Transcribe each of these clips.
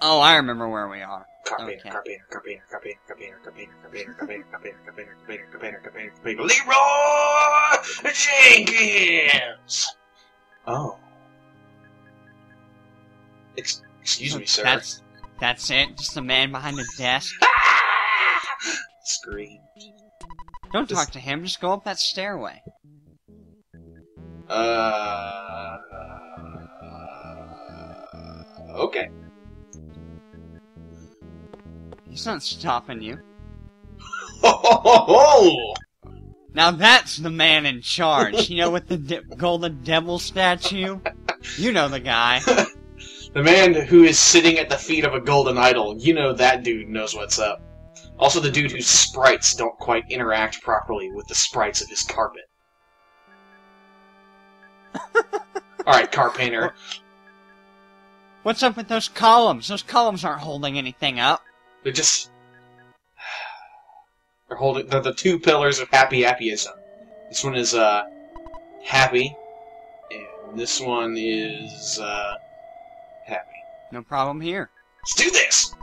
Oh, I remember where we are. Carpainter, Okay. Carpainter, Carpainter, Carpainter, Carpainter, Carpainter, Carpainter, Carpainter, Carpainter, Carpainter, Carpainter, Carpainter, Carpainter, Carpainter, Leroy Jenkins! Oh. Excuse me, sir. That's that's it. Just a man behind the desk. Scream. Don't talk to him. Just go up that stairway. Uh. Okay. He's not stopping you. Ho ho ho ho! Now that's the man in charge. You know, with the de- golden devil statue. You know the guy. The man who is sitting at the feet of a golden idol, you know that dude knows what's up. Also, the dude whose sprites don't quite interact properly with the sprites of his carpet. Alright, Carpainter. What's up with those columns? Those columns aren't holding anything up. They're just. They're holding. They're the two pillars of happy happyism. This one is, uh. Happy. And this one is, uh. Happy. No problem here. Let's do this!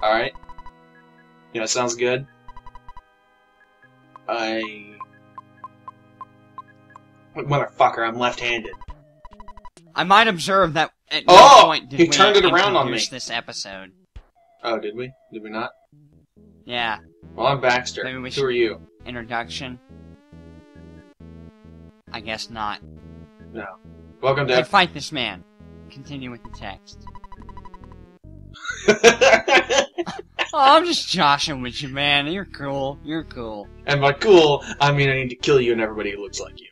Alright. You know, it sounds good. I. Motherfucker, I'm left handed. I might observe that at no Oh! point did He we turned it around on me. this episode. Oh, did we? Did we not? Yeah, Well, I'm Baxter. Maybe we Who are you? introduction. I guess not. No. Welcome Hey, to. fight this man. Continue with the text. Oh, I'm just joshing with you, man. You're cool. You're cool. and by cool, I mean I need to kill you and everybody who looks like you.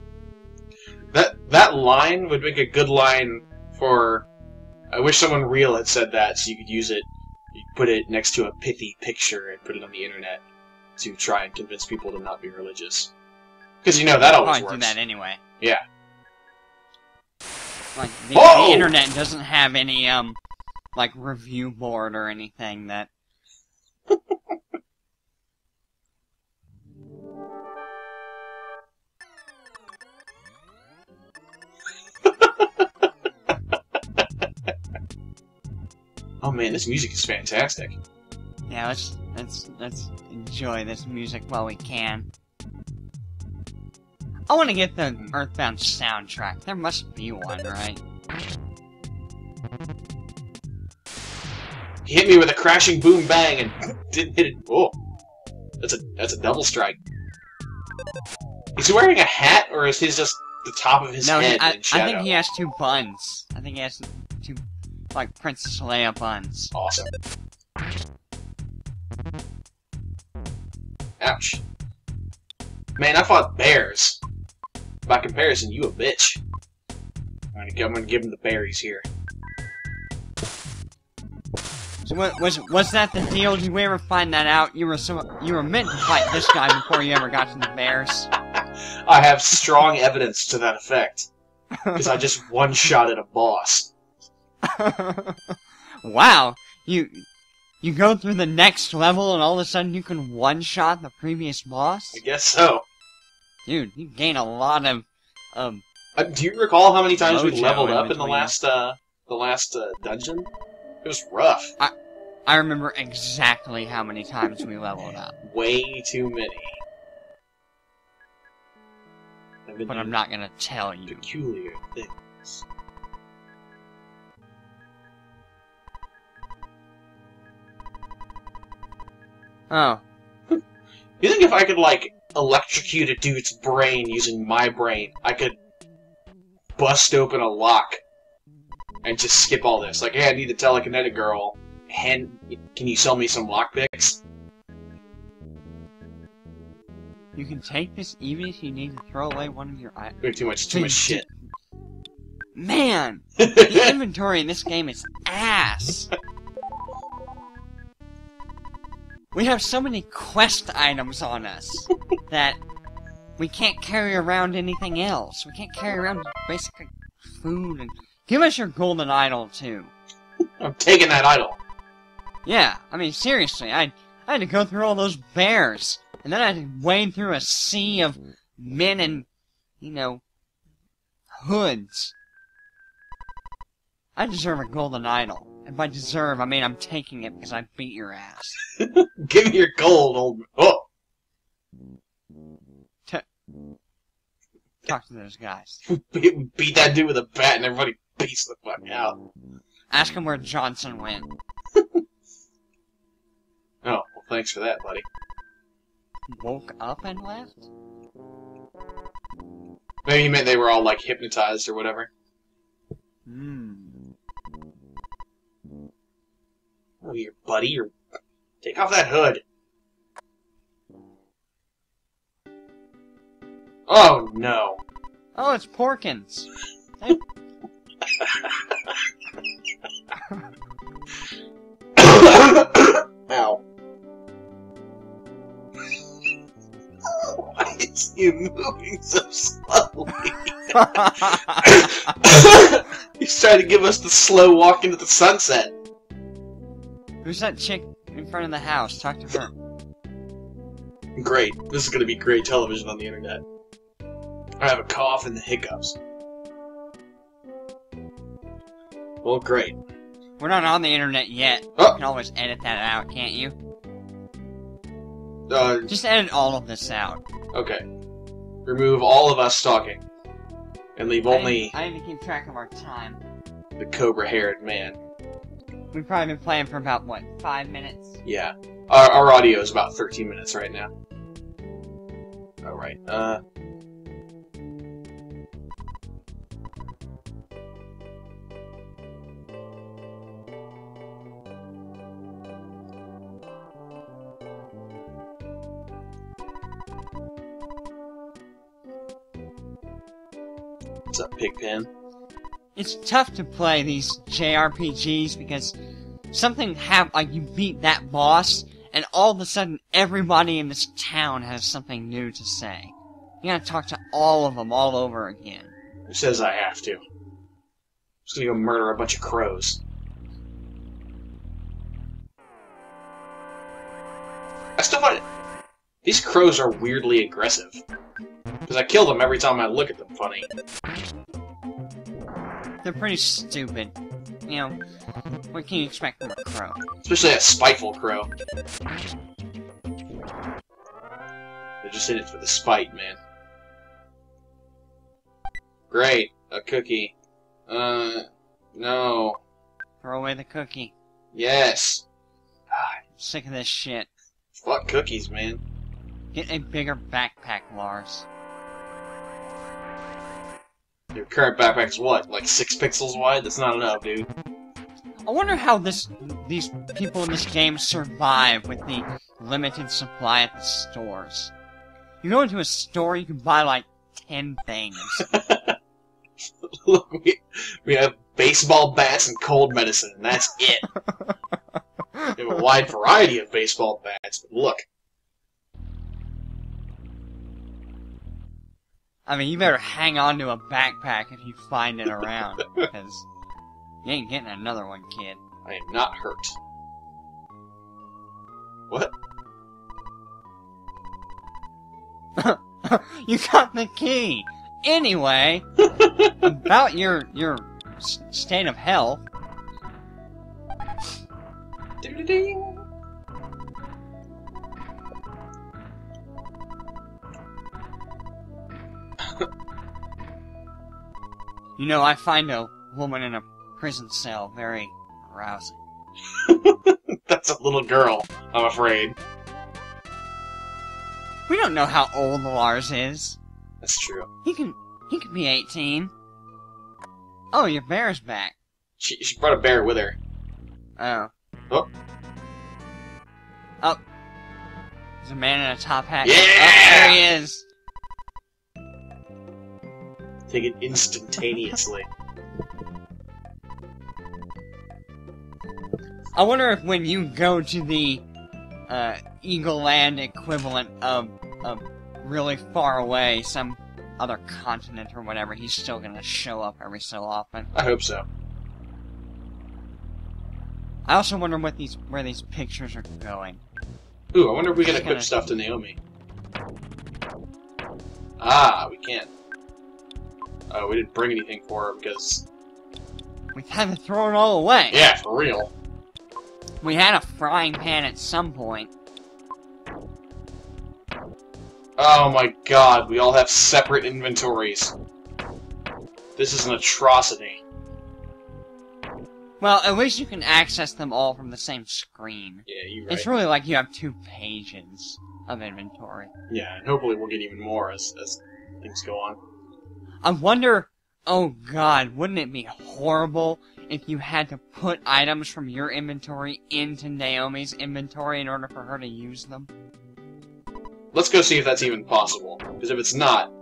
That that line would make a good line for. I wish someone real had said that, so you could use it. You could put it next to a pithy picture and put it on the internet to try and convince people to not be religious. Because you know that always Probably do that anyway. Yeah. Like the, the internet doesn't have any um like review board or anything that Oh man, this music is fantastic. yeah, let's let's let's enjoy this music while we can. I want to get the Earthbound soundtrack. There must be one, right? He hit me with a crashing boom bang and didn't hit it. Oh, that's a that's a double strike. Is he wearing a hat or is his just the top of his no, he, head I, I think he has two buns. I think he has like Princess Leia buns. Awesome. Ouch. Man, I fought bears. By comparison, you a bitch. I'm gonna, I'm gonna give him the berries here. So what, was was that the deal? Did we ever find that out? You were so you were meant to fight this guy before you ever got to the bears. I have strong evidence to that effect. Because I just one-shotted a boss. wow, you you go through the next level and all of a sudden you can one shot the previous boss. I guess so. Dude, you gain a lot of um. Uh, do you recall how many times we leveled up in the last, uh, the last, uh, dungeon? It was rough. I I remember exactly how many times we leveled up, Way too many. But I'm not gonna tell you. peculiar things. Oh, You think if I could, like, electrocute a dude's brain using my brain, I could bust open a lock and just skip all this? Like, hey, I need to tell a kinetic girl, hand, can you sell me some lockpicks? you can take this even if you need to throw away one of your. We too much, too much shit. Man, the inventory in this game is ass. We have so many quest items on us that we can't carry around anything else. We can't carry around basically food and give us your golden idol too. I'm taking that idol. Yeah, I mean seriously, I I had to go through all those bears, and then I had to wade through a sea of men and you know hoods. I deserve a golden idol. And by deserve, I mean I'm taking it because I beat your ass. Give me your gold, old. Oh, Talk to those guys. beat, beat that dude with a bat, and everybody beats the fuck out. Ask him where Johnson went. Oh, well, thanks for that, buddy. Woke up and left? Maybe you meant they were all like hypnotized or whatever. Hmm. Your buddy, you're. Take off that hood. Oh no. Oh, it's Porkins. Ow. Why is he moving so slowly? He's trying to give us the slow walk into the sunset. Who's that chick in front of the house? Talk to her. Great. This is going to be great television on the internet. I have a cough and the hiccups. Well, great. We're not on the internet yet. Oh. You can always edit that out, can't you? Uh, Just edit all of this out. okay. Remove all of us talking. And leave I need- only I need to keep track of our time. the cobra haired man. We've probably been playing for about, what, five minutes? Yeah. Our, our audio is about 13 minutes right now. Alright, uh. What's up, Pigpen? It's tough to play these JRPGs because something hap- like you beat that boss, and all of a sudden everybody in this town has something new to say. You gotta talk to all of them all over again. Who says I have to? I'm just gonna go murder a bunch of crows. I still find these crows are weirdly aggressive. Because I kill them every time I look at them funny. They're pretty stupid. You know, what can you expect from a crow? Especially a spiteful crow. They're just in it for the spite, man. Great. A cookie. Uh, no. Throw away the cookie. Yes. I'm Sick of this shit. Fuck cookies, man. Get a bigger backpack, Lars. Your current backpack's what? Like six pixels wide? That's not enough, dude. I wonder how this these people in this game survive with the limited supply at the stores. You go into a store, you can buy like ten things. Look, we, we have baseball bats and cold medicine, and that's it. We have a wide variety of baseball bats, but look. I mean, you better hang on to a backpack if you find it around, because you ain't getting another one, kid. I am not hurt. What? you got the key. Anyway, about your your s- state of health. You know, I find a woman in a prison cell very arousing. That's a little girl, I'm afraid. We don't know how old Lars is. That's true. He can he could be 18. Oh, your bear's back. She, she brought a bear with her. Oh. Oh. Oh. There's a man in a top hat. Yeah! Oh, there he is. Take it instantaneously. I wonder if when you go to the uh, Eagleland equivalent of, of really far away, some other continent or whatever, he's still gonna show up every so often. I hope so. I also wonder what these where these pictures are going. Ooh, I wonder if we can equip gonna- stuff to Naomi. Ah, we can. Uh, we didn't bring anything for her because we had to throw it all away. Yeah, for real. We had a frying pan at some point. Oh my god, we all have separate inventories. This is an atrocity. Well, at least you can access them all from the same screen. Yeah, you're right. It's really like you have two pages of inventory. Yeah, and hopefully we'll get even more as, as things go on. I wonder, oh god, wouldn't it be horrible if you had to put items from your inventory into Naomi's inventory in order for her to use them? Let's go see if that's even possible. Because if it's not...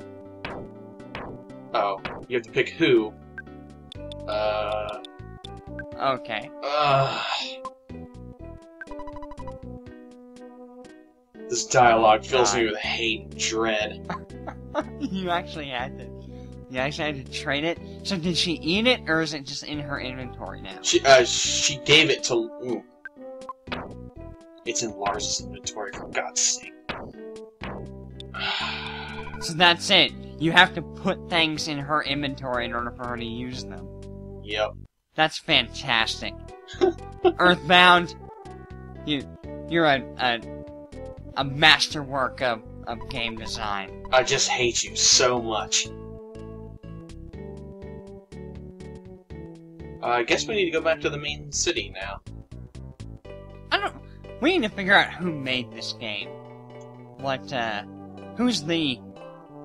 Oh, you have to pick who. Uh... Okay. Uh... This dialogue fills me with hate and dread. you actually had to. You actually had to trade it. So did she eat it, or is it just in her inventory now? She, uh, she gave it to... Ooh. It's in Lars's inventory, for God's sake. So that's it. You have to put things in her inventory in order for her to use them. yep. That's fantastic. Earthbound, you you're a a, a masterwork of, of game design. I just hate you so much. Uh, I guess we need to go back to the main city now. I don't. We need to figure out who made this game. What uh, who's the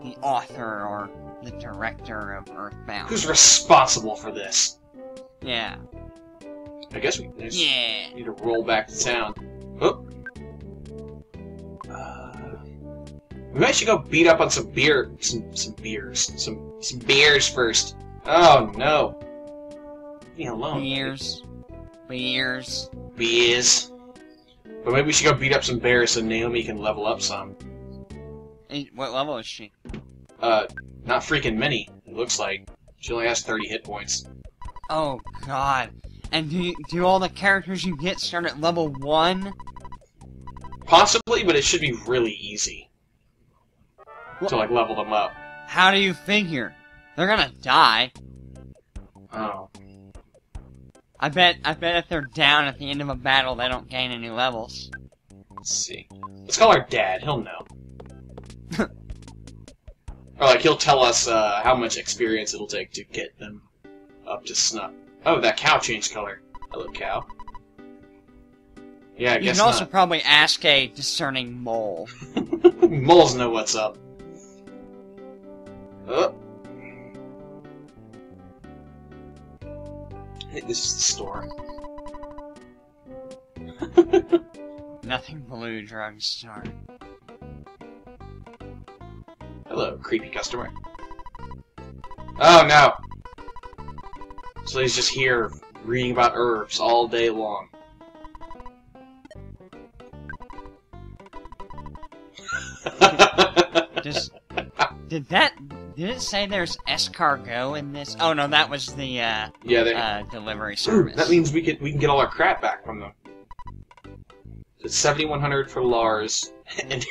the author or the director of Earthbound? Who's responsible for this? yeah. I guess we just Yeah. need to roll back to town. Oh. Uh, we might should go beat up on some beer, some some beers, some some beers first. Oh no! Leave me alone. Beers. Beers. Beers. But maybe we should go beat up some bears so Naomi can level up some. What level is she? Uh, not freaking many. It looks like she only has 30 hit points. Oh God. And do you, do all the characters you get start at level one? Possibly, but it should be really easy to like level them up. How do you figure? They're gonna die. Oh, I bet. I bet if they're down at the end of a battle, they don't gain any levels. let's see. Let's call our dad. He'll know. or like he'll tell us uh, how much experience it'll take to get them up to snuff. Oh, that cow changed color. Hello, cow. Yeah, I you guess can also not. probably ask a discerning mole. Moles know what's up. Oh. Think this is the store. Nothing blue drugstore. Hello, creepy customer. Oh no! So he's just here reading about herbs all day long. Just did that? Did it say there's escargot in this? Oh no, that was the uh, yeah, they, uh, delivery service. that means we can we can get all our crap back from them. It's seventy one hundred for Lars and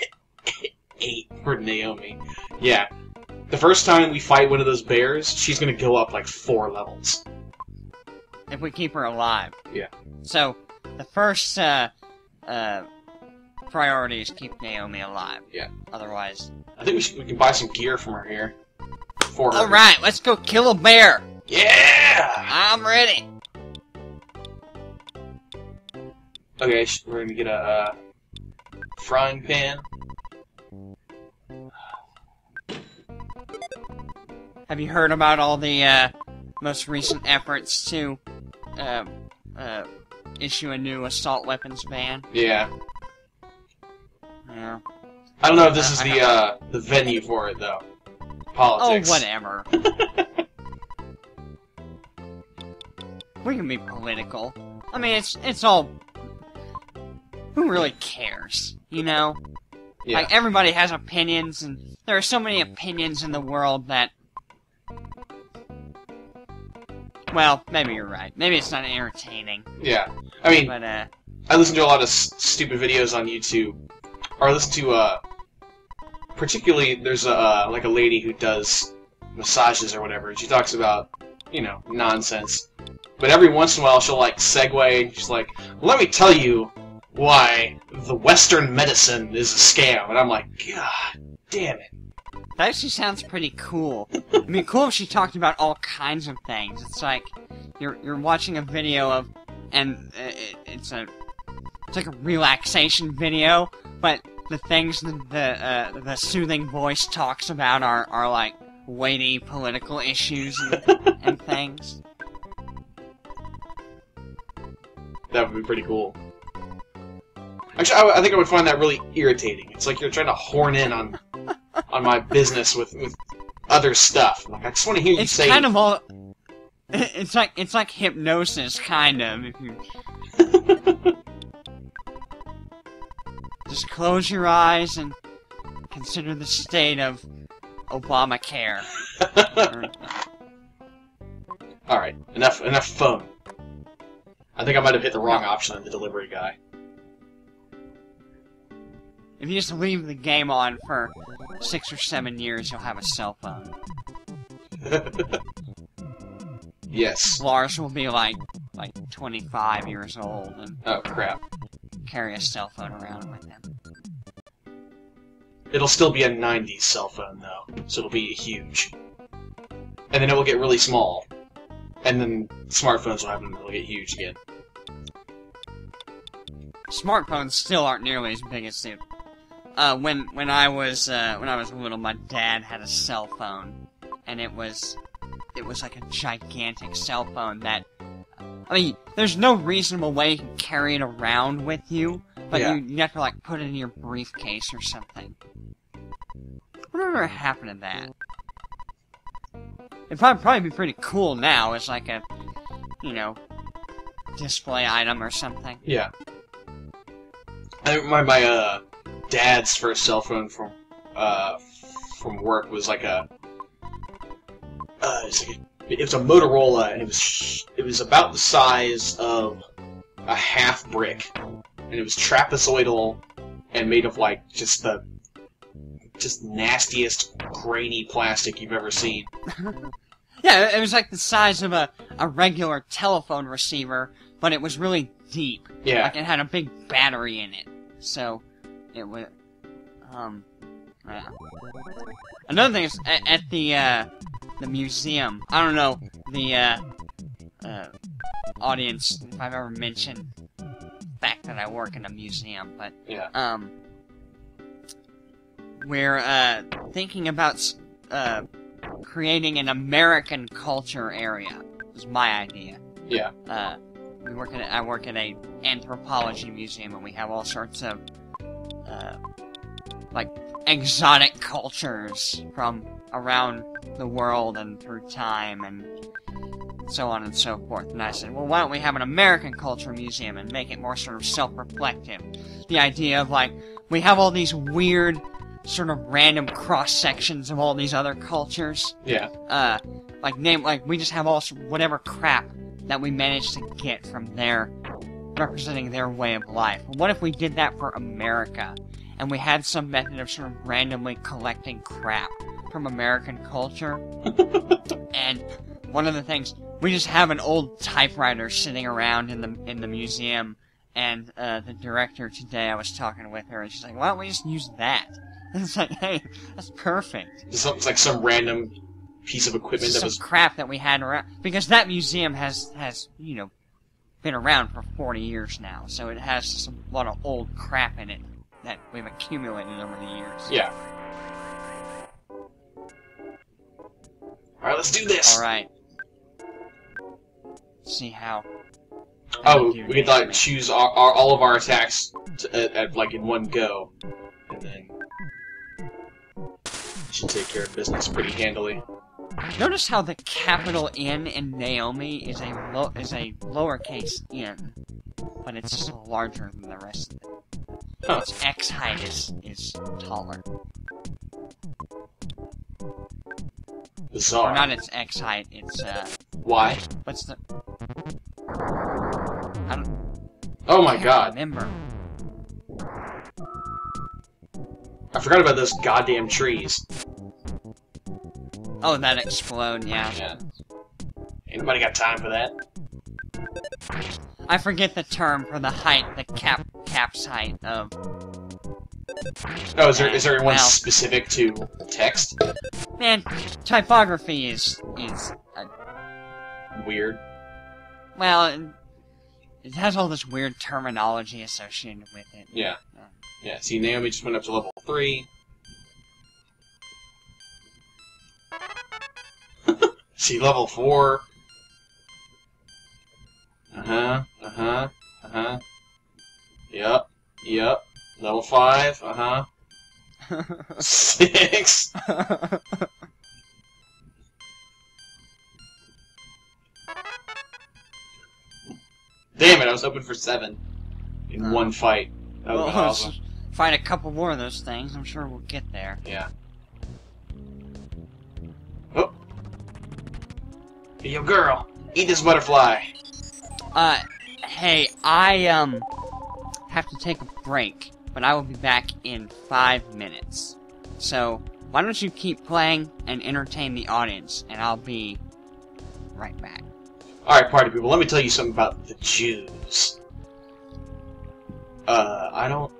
eight for Naomi. Yeah, the first time we fight one of those bears, she's gonna go up like four levels. if we keep her alive. Yeah. So the first uh, uh, priority is keep Naomi alive. Yeah. Otherwise, I think we should, we can buy some gear from her here. For her. all right, let's go kill a bear. Yeah. I'm ready. Okay, we're gonna get a uh, frying pan. Have you heard about all the uh, most recent efforts to uh, uh, issue a new assault weapons ban? Yeah. Yeah. I don't know if this Uh, is the uh, the venue for it though. Politics. Oh, whatever. we can be political. I mean, it's it's all. Who really cares? You know, Yeah. like everybody has opinions, and there are so many opinions in the world that. Well, maybe you're right. Maybe it's not entertaining, yeah. I mean, but uh, I listen to a lot of stupid videos on YouTube, or I listen to uh, particularly there's a uh, like a lady who does massages or whatever. She talks about you know nonsense, but every once in a while she'll like segue she's like, "Let me tell you why the Western medicine is a scam," and I'm like, "God damn it!" That actually sounds pretty cool. I mean, cool if she talked about all kinds of things. It's like you're you're watching a video of, and uh, it, it's a it's like a relaxation video, but the things that the uh, the soothing voice talks about are are like weighty political issues and, and things. That would be pretty cool. Actually, I, I think I would find that really irritating. It's like you're trying to horn in on on my business with with other stuff. Like I just want to hear you It's say. kind of all. It's like it's like hypnosis, kind of. Just close your eyes and consider the state of Obamacare. All right, enough enough phone. I think I might have hit the wrong option on the delivery guy. if you just leave the game on for six or seven years, you'll have a cell phone. yes. Lars will be like like 25 years old and Oh crap. Carry a cell phone around with him. It'll still be a 90s cell phone though, so it'll be huge. And then it will get really small. And then smartphones will happen, it'll get huge again. smartphones still aren't nearly as big as they. Uh, when when I was uh, when I was little, my dad had a cell phone, and it was it was like a gigantic cell phone that. I mean, there's no reasonable way you can carry it around with you, but Yeah. you, you have to like put it in your briefcase or something. Whatever happened to that? It'd probably, probably be pretty cool now as like a, you know, display item or something. Yeah. I my my uh dad's first cell phone from uh from work was like a uh like a, it was a Motorola and it was it was about the size of a half brick and it was trapezoidal and made of like just the just nastiest grainy plastic you've ever seen. Yeah, it was like the size of a, a regular telephone receiver, but it was really deep. Yeah. Like it had a big battery in it. So, it was, um, yeah. Another thing is, at, at the, uh, the museum, I don't know, the, uh, uh, audience, if I've ever mentioned the fact that I work in a museum, but, Yeah. um, we're, uh, thinking about, uh, creating an American culture area. Was my idea. Yeah. Uh, we work at I work at a anthropology museum, and we have all sorts of uh, like exotic cultures from around the world and through time and so on and so forth. And I said, well, why don't we have an American culture museum and make it more sort of self-reflective? The idea of like we have all these weird sort of random cross sections of all these other cultures Yeah. uh, like name, like we just have all whatever crap that we managed to get from their representing their way of life. What if we did that for America, and we had some method of sort of randomly collecting crap from American culture? and one of the things we just have an old typewriter sitting around in the in the museum. And uh, the director today, I was talking with her, and she's like, "Why don't we just use that?" And it's like, "Hey, that's perfect." It's like some random piece of equipment that some was crap that we had around because that museum has has you know been around for 40 years now so it has some lot of old crap in it that we've accumulated over the years Yeah. Alright, let's do this! all right see how Oh, we could like choose our, our, all of our attacks to, at, at like in one go, and then should take care of business pretty handily. notice how the capital N in Naomi is a is a lowercase n but it's larger than the rest of it Huh. its X height is is taller Bizarre. or not its X height it's uh Why? what's the I don't Oh my can't god! remember I forgot about those goddamn trees. Oh, that explode, yeah. Yeah. Anybody got time for that? I forget the term for the height, the cap cap's height of. Oh, is there is there one Well- specific to text? Man, typography is is uh, Weird. well, it, has all this weird terminology associated with it. Yeah. Yeah. See, Naomi just went up to level three. See, level four. Uh huh. Uh huh. Uh huh. Yep. Yep. Level five. Uh huh. Six. Damn it! I was hoping for seven in Uh. one fight. That would well, been awesome. let's find a couple more of those things. I'm sure we'll get there. Yeah. Oh. Yo, girl, eat this butterfly. Uh, hey, I um have to take a break, but I will be back in five minutes. So why don't you keep playing and entertain the audience, and I'll be right back. All right, party people. Let me tell you something about the Jews. Uh, I don't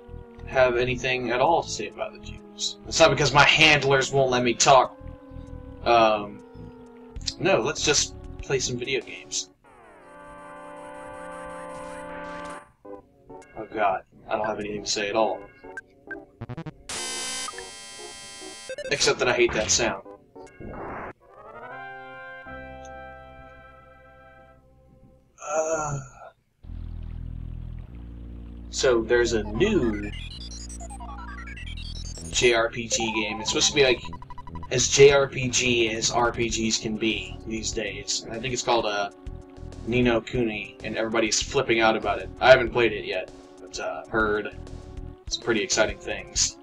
have anything at all to say about the Jews. It's not because my handlers won't let me talk. Um, no, let's just play some video games. Oh God, I don't have anything to say at all. Except that I hate that sound. Uh, so there's a new JRPG game. It's supposed to be like as JRPG as RPGs can be these days. I think it's called uh, Ni no Kuni, and everybody's flipping out about it. I haven't played it yet, uh, heard some pretty exciting things.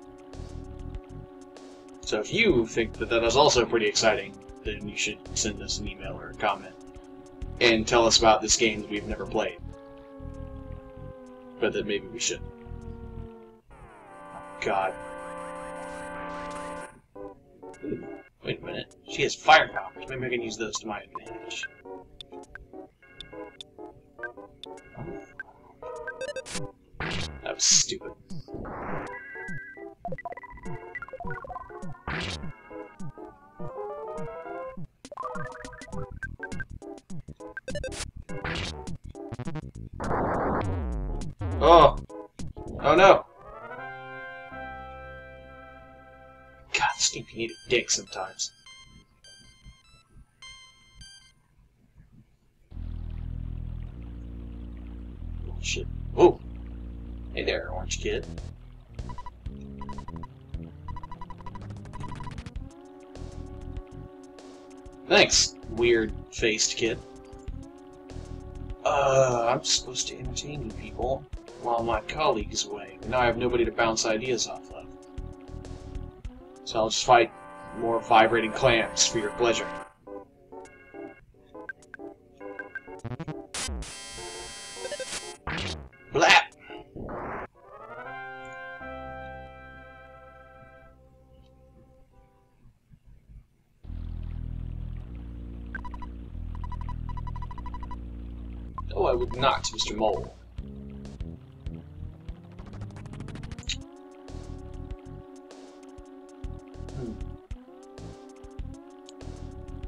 So if you think that that is also pretty exciting, then you should send us an email or a comment and tell us about this game that we've never played. But that maybe we should. God. Ooh, wait a minute. She has fire powers. Maybe I can use those to my advantage. Was stupid. Oh! Oh no! God, game can eat a dick sometimes. Kid. Thanks, weird-faced kid. Uh, I'm supposed to entertain you people while my colleague is away. And now I have nobody to bounce ideas off of. So I'll just fight more vibrating clams for your pleasure. Not, Mr. Mole. Hmm.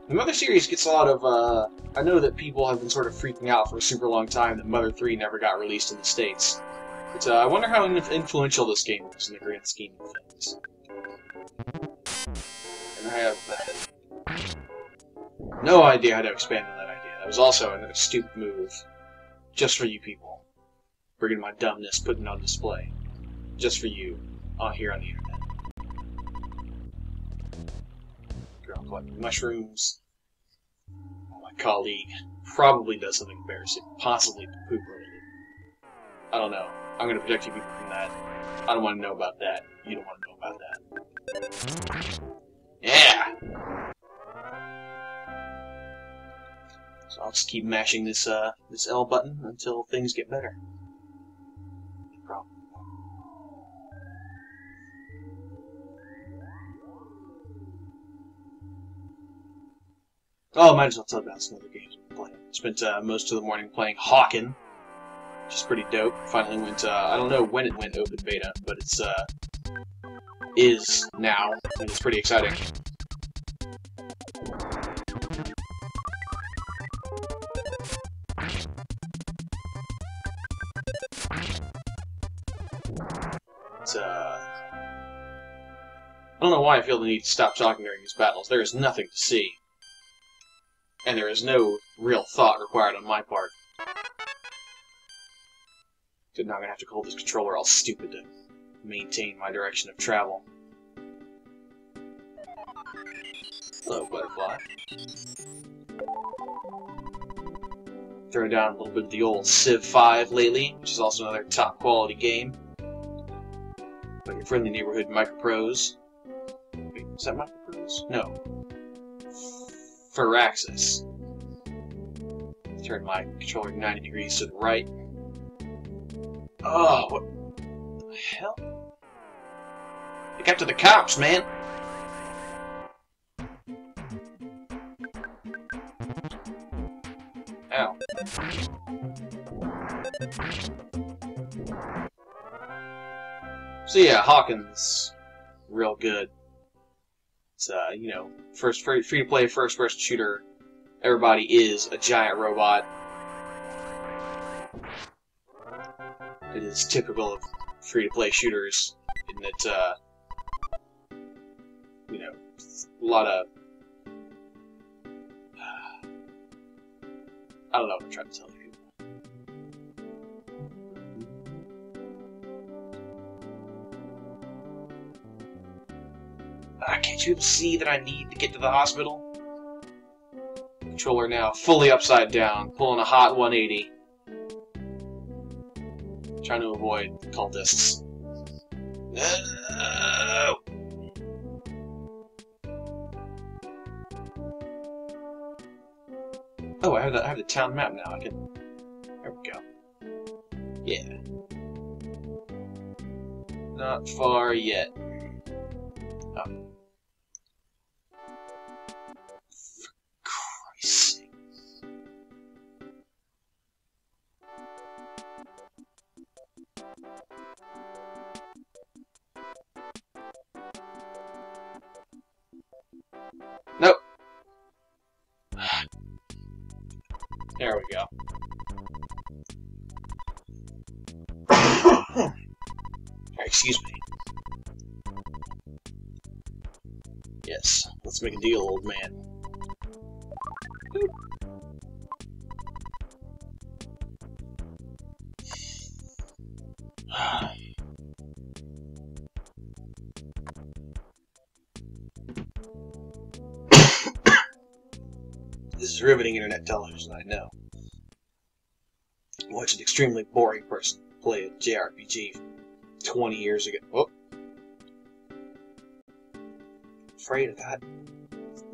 The Mother series gets a lot of, uh, I know that people have been sort of freaking out for a super long time that Mother 3 never got released in the States. But uh, I wonder how influential this game was in the grand scheme of things. And I have no idea how to expand on that idea. That was also another stupid move. Just for you people. Bringing my dumbness, putting it on display. Just for you, on here on the internet. Girl collecting mushrooms. My colleague probably does something embarrassing, possibly poop related. I don't know. I'm gonna protect you people from that. I don't want to know about that. You don't want to know about that. Yeah! So I'll just keep mashing this uh this L button until things get better. Oh, might as well tell about some other games been playing. Spent uh, most of the morning playing Hawken, which is pretty dope. Finally went, uh, I don't know when it went open beta, but it's, uh, is now, and it's pretty exciting. Why I feel the need to stop talking during these battles. There is nothing to see. And there is no real thought required on my part. I'm not gonna have to hold this controller all stupid to maintain my direction of travel. Hello, butterfly. Throw down a little bit of the old Civ 5 lately, which is also another top quality game. But your friendly neighborhood MicroProse. Is that MicroProse? No. Firaxis. Turn my controller 90 degrees to the right. Oh, what the hell? Up to the cops, man! Ow. So yeah, Hawken, real good. It's uh, you know, first free free to play first person shooter. Everybody is a giant robot. It is typical of free to play shooters in that uh, you know, a lot of I don't know what I'm trying to tell you. Uh, can't you see that I need to get to the hospital? Controller now fully upside down, pulling a hot 180. Trying to avoid cultists. No! Oh, I have the I have the town map now. I can. There we go. Yeah. Not far yet. Oh. Deal, old man. This is riveting internet television, I know. Watch an extremely boring person play a JRPG 20 years ago. Oh. Afraid of that.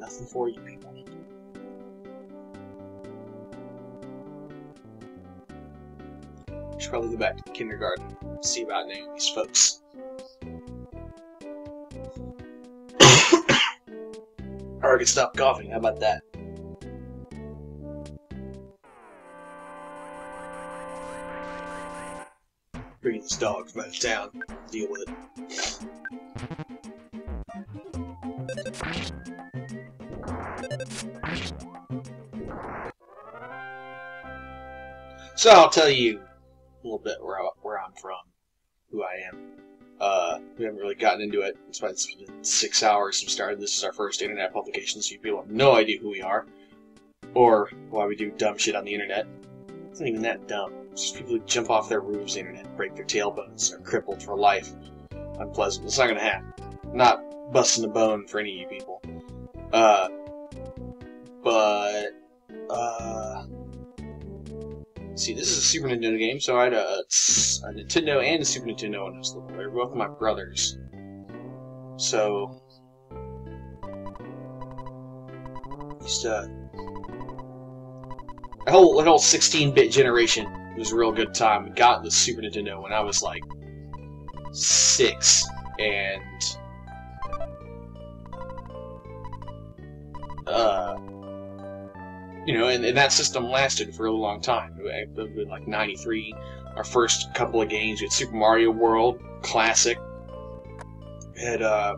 Nothing for you people. Should probably go back to the kindergarten, see about these folks. or I could stop coughing, how about that? Bringing this dog from out of town. Deal with it. So I'll tell you a little bit where, I, where I'm from, who I am. Uh, we haven't really gotten into it. It's been six hours since we started. This is our first internet publication, so you people have no idea who we are. Or why we do dumb shit on the internet. It's not even that dumb. It's just people who jump off their roofs the internet, break their tailbones, are crippled for life. Unpleasant. It's not gonna happen. I'm not busting a bone for any of you people. Uh, but, uh, see, this is a Super Nintendo game, so I had a, a Nintendo and a Super Nintendo when I was little. They were both my brothers. So, used to, the whole, the whole 16-bit generation was a real good time. Got the Super Nintendo when I was like six, and uh, you know, and, and that system lasted for a long time. Like '93, our first couple of games, we had Super Mario World, classic. We had uh,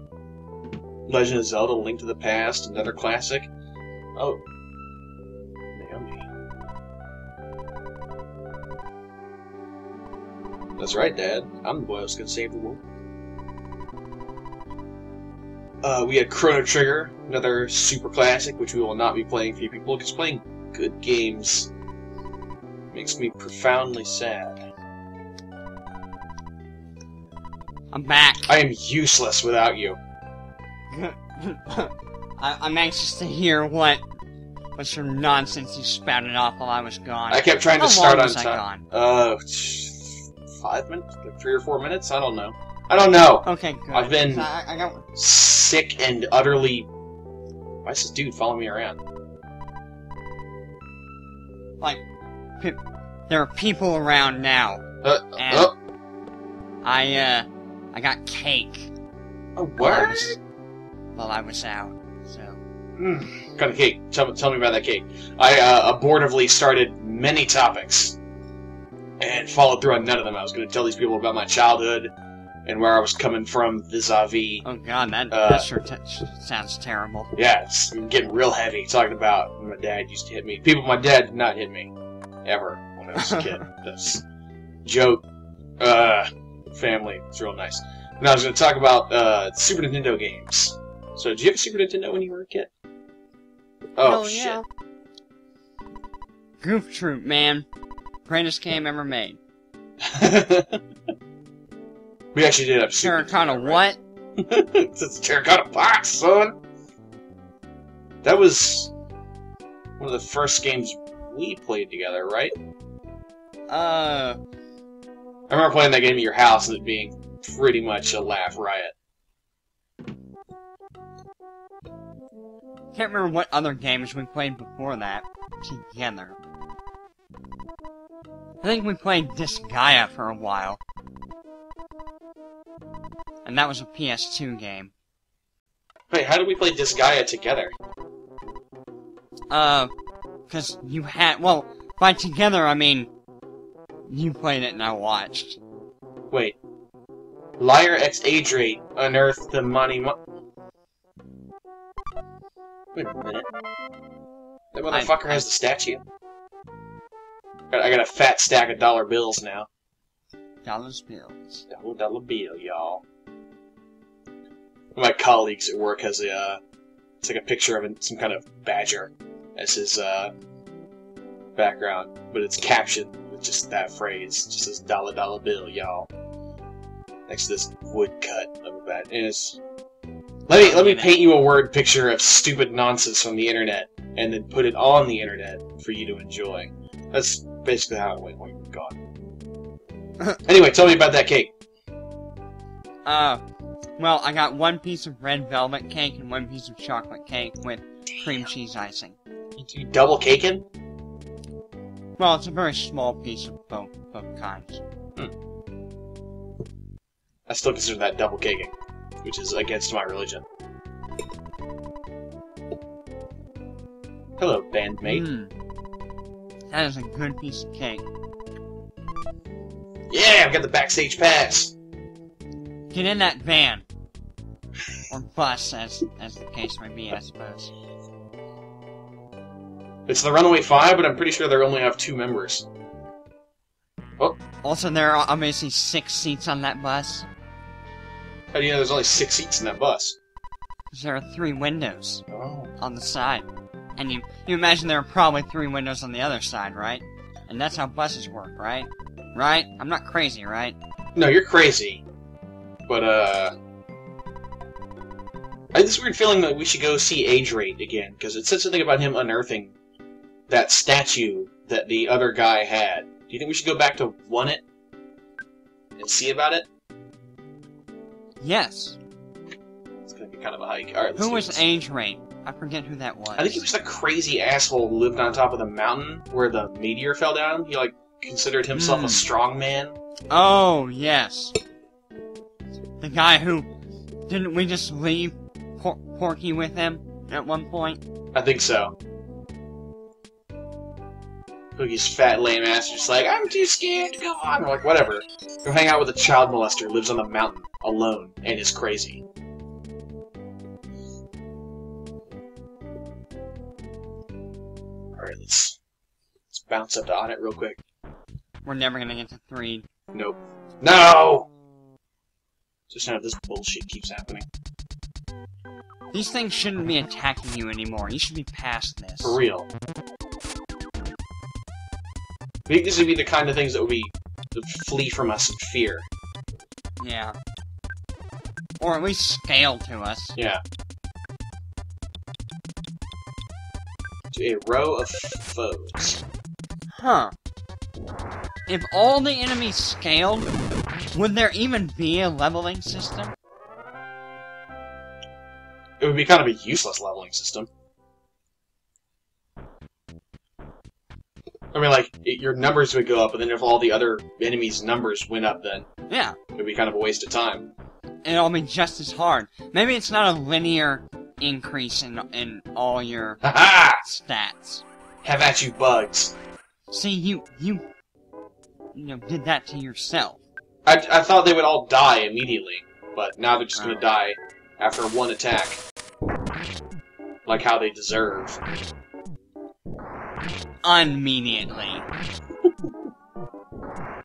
Legend of Zelda: Link to the Past, another classic. Oh, Naomi. That's right, Dad. I'm the boy who's gonna save the world. Uh, we had Chrono Trigger, another super classic, which we will not be playing for you people, because playing good games makes me profoundly sad. I'm back. I am useless without you. I, I'm anxious to hear what what sort of nonsense you spouted off while I was gone. I kept trying How to start long on time. gone? Uh, five minutes, three or four minutes. I don't know. I don't know. Okay, good. I've been- I, I got. Sick and utterly. Why is this dude following me around? Like, there are people around now. Uh, And- uh, I, uh, I got cake a I what? was, while I was out. So, Mm, kind of cake? Tell, tell me about that cake. I uh, abortively started many topics and followed through on none of them. I was going to tell these people about my childhood and where I was coming from vis-a-vis. oh god, that, Uh, that sure t- sounds terrible. Yeah, it's getting real heavy talking about when my dad used to hit me. People, my dad did not hit me ever when I was a kid. That's joke. Uh, family. It's real nice. And I was going to talk about uh, Super Nintendo games. So, did you have a Super Nintendo when you were a kid? Oh, Hell shit. yeah. Goof Troop, man. Greatest game ever made. we actually did have Terracotta right? what? it's a terracotta box, son. That was one of the first games we played together, right? Uh, I remember playing that game at your house and it being pretty much a laugh riot. can't remember what other games we played before that together. I think we played Disgaea for a while. And that was a PS2 game. Wait, how did we play Disgaea together? Uh, cause you had, well, by together I mean, you played it and I watched. Wait. Lier X Agerate unearthed the money. Mo- Wait a minute. That I- motherfucker has the statue. I got a fat stack of dollar bills now. Dollars bills. Dollar dollar bill, y'all. One of my colleagues at work has a uh, it's like a picture of an- some kind of badger as his uh, background, but it's captioned with just that phrase, just says dollar dollar bill, y'all. Next to this woodcut of a bat, and it's. Let me let me paint you a word picture of stupid nonsense from the internet, and then put it on the internet for you to enjoy. That's basically how it went anyway, tell me about that cake. Uh, well, I got one piece of red velvet cake and one piece of chocolate cake with cream cheese icing. You double caking? Well, it's a very small piece of both, both kinds. I still consider that double caking, which is against my religion. Hello, bandmate. Mm. That is a good piece of cake. Yeah, I've got the backstage pass. Get in that van. Or bus, as, as the case may be, I suppose. It's the Runaway Five, but I'm pretty sure they only have two members. Oh. Also, there are obviously six seats on that bus. How do you know there's only six seats in that bus? there are three windows Oh. on the side. And you, you imagine there are probably three windows on the other side, right? And that's how buses work, right? Right? I'm not crazy, right? No, you're crazy. But, uh... I have this weird feeling that we should go see Agerate again, because it said something about him unearthing that statue that the other guy had. Do you think we should go back to Onett? And see about it? Yes. It's gonna be kind of a hike. Alright, Who was. Agerate? I forget who that was. I think he was the crazy asshole who lived on top of the mountain where the meteor fell down. He, like, considered himself Hmm. a strong man. Oh, yes. The guy who... Didn't we just leave Por- Porky with him at one point? I think so. Boogie's fat lame ass is just like, I'm too scared to go on. We're like, whatever. Go hang out with a child molester who lives on the mountain alone and is crazy. Alright, let's let's bounce up to Onett real quick. We're never gonna get to three. Nope. No! Just of this bullshit keeps happening. These things shouldn't be attacking you anymore. You should be past this. For real. I think these would be the kind of things that would be that flee from us in fear. Yeah. Or at least scale to us. Yeah. To a row of foes. Huh. If all the enemies scaled, would there even be a leveling system? It would be kind of a useless leveling system. I mean, like, it, your numbers would go up, and then if all the other enemies' numbers went up, then Yeah. it would be kind of a waste of time. It'll be just as hard. Maybe it's not a linear increase in in all your stats. Have at you, bugs! See, you you you know did that to yourself. I, I thought they would all die immediately, but now they're just gonna Oh. die after one attack. Like how they deserve. Immediately.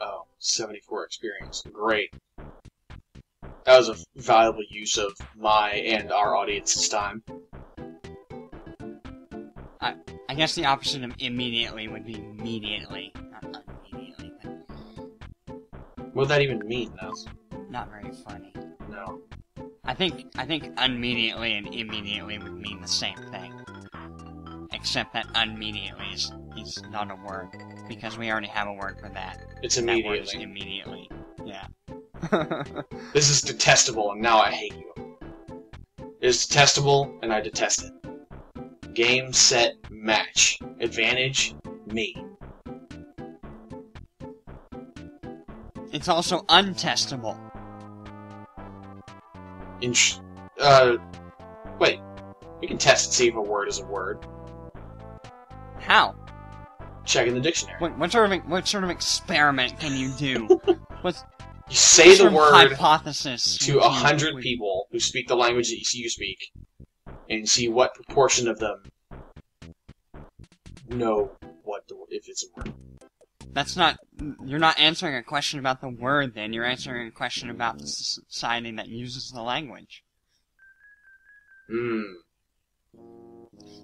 Oh, 74 experience. Great. That was a valuable use of my and our audience's time. I guess the opposite of immediately would be immediately. Not immediately, but What would that even mean, though? not very funny. No. I think I think immediately and immediately would mean the same thing. Except that immediately is, is not a word. Because we already have a word for that. It's That word is immediately. immediately. Yeah. This is detestable, and now I hate you. It is detestable, and I detest it. Game, set, match. Advantage, me. it's also untestable. In uh, wait. We can test and see if a word is a word. How? Check in the dictionary. What, what sort of what sort of experiment can you do? What's You say the word hypothesis to a hundred people who speak the language that you speak, and see what proportion of them know what the if it's a word. That's not. You're not answering a question about the word. Then you're answering a question about the society that uses the language. Hmm.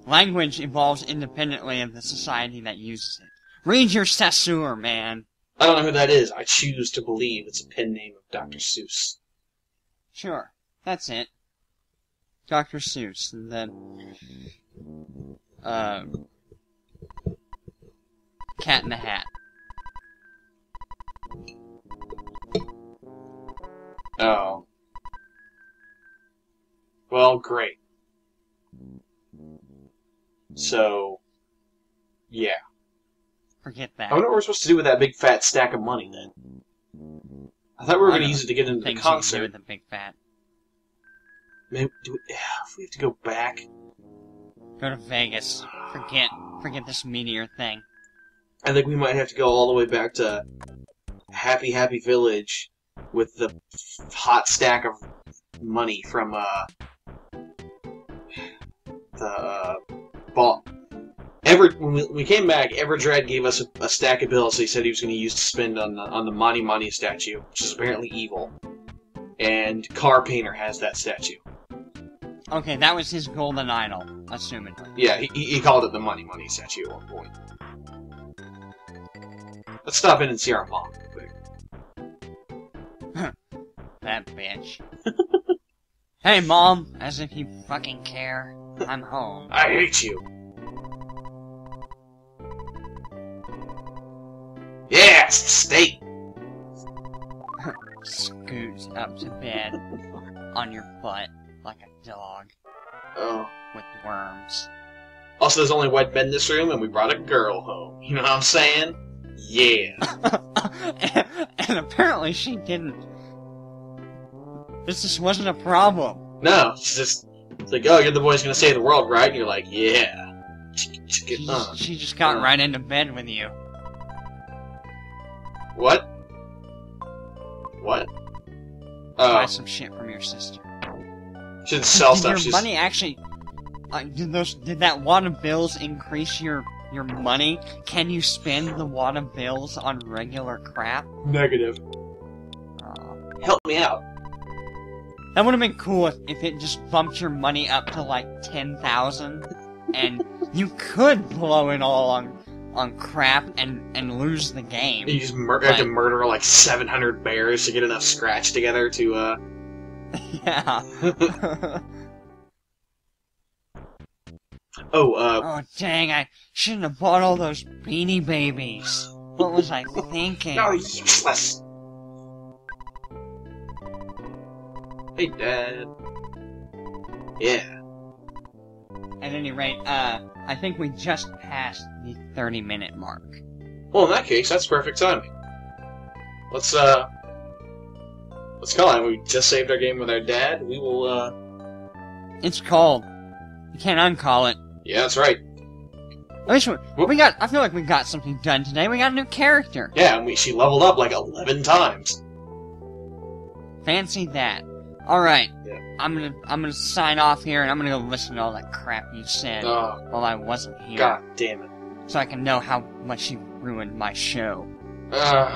Language evolves independently of the society that uses it. Read your Saussure, man. I don't know who that is. I choose to believe it's a pen name of Dr. Seuss. Sure, that's it. Dr. Seuss, and then, uh, Cat in the Hat. Oh. Well, great. So, yeah. Forget that. I wonder what we're supposed to do with that big fat stack of money then. I thought we were going to use it to get into the Things you can do concert. with the big fat. Maybe do we, if we have to go back. Go to Vegas. Forget, forget this meteor thing. I think we might have to go all the way back to Happy Happy Village with the hot stack of money from uh the uh, ball. Ever when we, we came back, Everdred gave us a, a stack of bills. He said he was going to use to spend on the on the Mani Mani statue, which is apparently evil. And Carpainter has that statue. Okay, that was his golden idol, assumedly. Yeah, he, he he called it the Money Money statue at one point. Let's stop in and see our mom quick. That bitch. hey, mom, as if you fucking care. I'm home. I hate you. Yes, steak. Scoots up to bed on your butt like a dog Oh. with worms. Also, there's only white men in this room, and we brought a girl home. You know what I'm saying? Yeah. and, and apparently she didn't. This just wasn't a problem. No, it's just It's like, oh, you're the boy who's gonna save the world, right? And you're like, yeah. She Uh, just, she just got uh. right into bed with you. what? What? Buy Oh, some shit from your sister. she didn't sell did stuff. your She's money actually? Did those? Did that wad of bills increase your your money? Can you spend the wad of bills on regular crap? negative. Uh, Help me out. that would have been cool if, if it just bumped your money up to like ten thousand, and you could blow it all on on crap and and lose the game. You just mur- have to murder like 700 bears to get enough scratch together to, uh. yeah. oh, uh. oh dang! I shouldn't have bought all those Beanie Babies. What was I thinking? No, useless! Hey, Dad. Yeah. At any rate, uh, I think we just passed the 30 minute mark. Well, in that case, that's perfect timing. Let's, uh. Let's call it. We just saved our game with our dad. We will, uh. It's called. You can't uncall it. Yeah, that's right. At least we, we got, I feel like we got something done today. We got a new character. Yeah, and we, she leveled up like 11 times. Fancy that. Alright. Yeah. I'm gonna, I'm gonna sign off here and I'm gonna go listen to all that crap you said Oh, while I wasn't here. god damn it. So I can know how much you ruined my show. Uh,